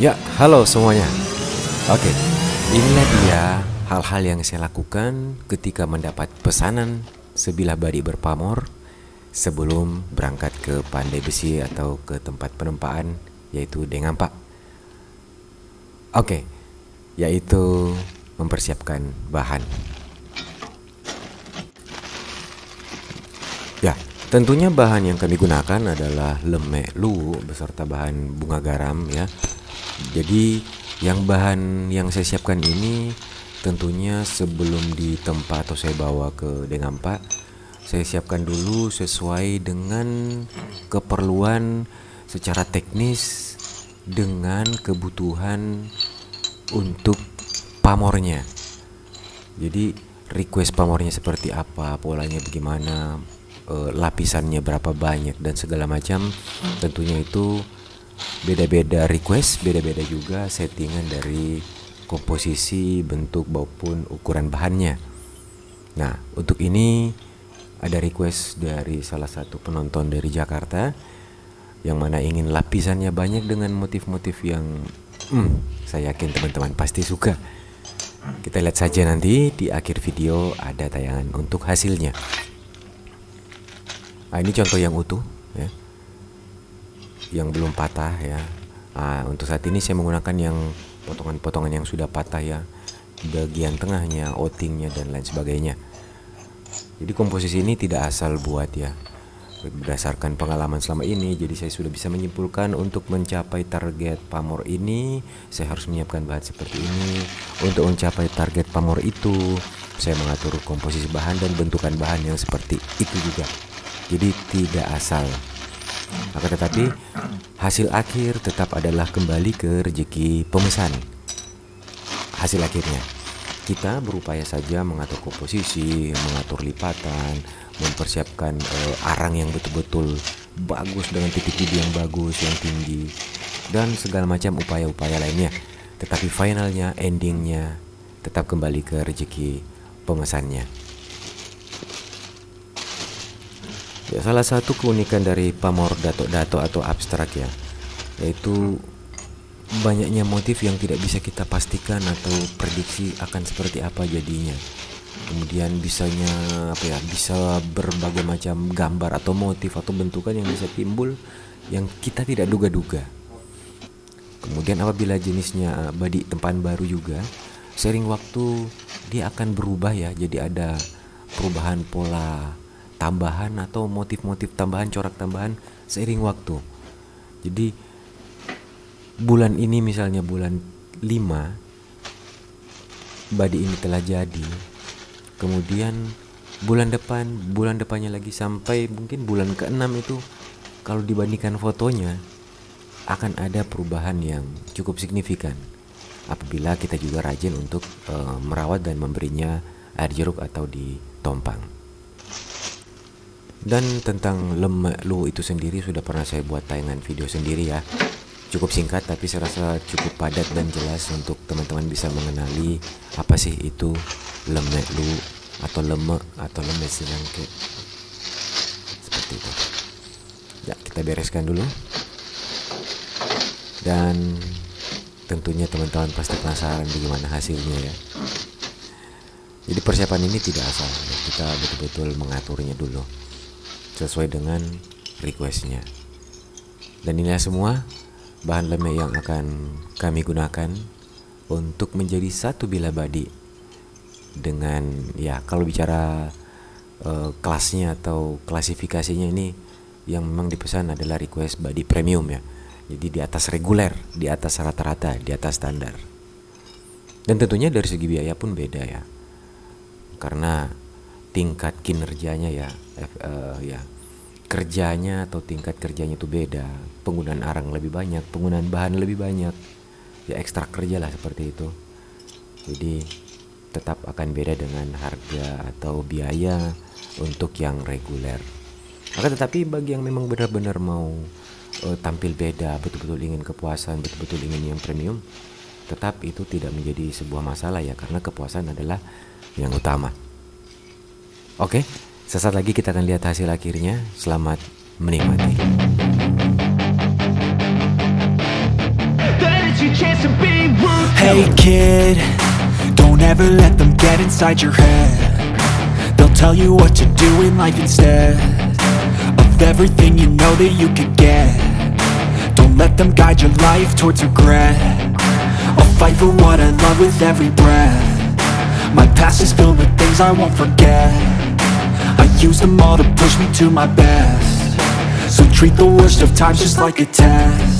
Ya, halo semuanya. Oke, inilah dia hal-hal yang saya lakukan ketika mendapat pesanan sebilah badi berpamor sebelum berangkat ke Pandai Besi atau ke tempat penempaan yaitu Dengampak. Oke, yaitu mempersiapkan bahan. Ya, tentunya bahan yang kami gunakan adalah lemek lu beserta bahan bunga garam ya jadi yang bahan yang saya siapkan ini tentunya sebelum ditempa atau saya bawa ke Dengampa saya siapkan dulu sesuai dengan keperluan secara teknis dengan kebutuhan untuk pamornya. Jadi request pamornya seperti apa polanya bagaimana eh, lapisannya berapa banyak dan segala macam tentunya itu beda-beda request, beda-beda juga settingan dari komposisi, bentuk maupun ukuran bahannya. Nah, untuk ini ada request dari salah satu penonton dari Jakarta yang mana ingin lapisannya banyak dengan motif-motif yang hmm, saya yakin teman-teman pasti suka. Kita lihat saja nanti di akhir video ada tayangan untuk hasilnya. Nah, ini contoh yang utuh ya yang belum patah ya. Nah, untuk saat ini saya menggunakan yang potongan-potongan yang sudah patah ya, bagian tengahnya, outingnya dan lain sebagainya. Jadi komposisi ini tidak asal buat ya, berdasarkan pengalaman selama ini. Jadi saya sudah bisa menyimpulkan untuk mencapai target pamor ini, saya harus menyiapkan bahan seperti ini. Untuk mencapai target pamor itu, saya mengatur komposisi bahan dan bentukan bahan yang seperti itu juga. Jadi tidak asal akan tetapi hasil akhir tetap adalah kembali ke rezeki pemesan. Hasil akhirnya kita berupaya saja mengatur komposisi, mengatur lipatan, mempersiapkan uh, arang yang betul-betul bagus dengan titik didi yang bagus, yang tinggi dan segala macam upaya-upaya lainnya. Tetapi finalnya, endingnya tetap kembali ke rezeki pemesannya. Ya, salah satu keunikan dari pamor dato-dato atau abstrak ya, yaitu banyaknya motif yang tidak bisa kita pastikan atau prediksi akan seperti apa jadinya. Kemudian bisanya apa ya, bisa berbagai macam gambar atau motif atau bentukan yang bisa timbul yang kita tidak duga-duga. Kemudian apabila jenisnya badi tempan baru juga, sering waktu dia akan berubah ya, jadi ada perubahan pola tambahan atau motif-motif tambahan corak tambahan seiring waktu. Jadi bulan ini misalnya bulan 5 badi ini telah jadi. Kemudian bulan depan bulan depannya lagi sampai mungkin bulan ke-6 itu kalau dibandingkan fotonya akan ada perubahan yang cukup signifikan. Apabila kita juga rajin untuk uh, merawat dan memberinya air jeruk atau ditompang. Dan tentang lemak lu itu sendiri sudah pernah saya buat tayangan video sendiri ya. Cukup singkat tapi saya rasa cukup padat dan jelas untuk teman-teman bisa mengenali apa sih itu lemak lu atau lemak atau lemak semangke. Seperti itu. Ya, kita bereskan dulu. Dan tentunya teman-teman pasti penasaran bagaimana hasilnya ya. Jadi persiapan ini tidak asal, kita betul-betul mengaturnya dulu sesuai dengan requestnya. Dan inilah semua bahan lemek yang akan kami gunakan untuk menjadi satu bila badi dengan ya kalau bicara uh, kelasnya atau klasifikasinya ini yang memang dipesan adalah request body premium ya. Jadi di atas reguler, di atas rata-rata, di atas standar. Dan tentunya dari segi biaya pun beda ya. Karena tingkat kinerjanya ya uh, ya. Kerjanya atau tingkat kerjanya itu beda. Penggunaan arang lebih banyak penggunaan bahan lebih banyak. Ya ekstra kerja lah seperti itu. Jadi tetap akan beda dengan harga atau biaya untuk yang reguler. Maka tetapi bagi yang memang benar-benar mau uh, tampil beda betul-betul ingin kepuasan betul-betul ingin yang premium tetap itu tidak menjadi sebuah masalah ya karena kepuasan adalah yang utama Oke, sesaat lagi kita akan lihat hasil akhirnya. Selamat menikmati. Hey kid, don't ever let them get inside your head. They'll tell you what to do in life instead Of everything you know that you could get. Don't let them guide your life towards regret. I'll fight for what I love with every breath. My past is filled with things I won't forget I use them all to push me to my best. So treat the worst of times just like a test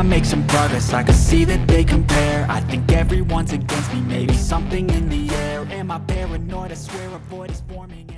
I make some progress, I can see that they compare. I think everyone's against me, maybe something in the air. Am I paranoid? I swear a void is forming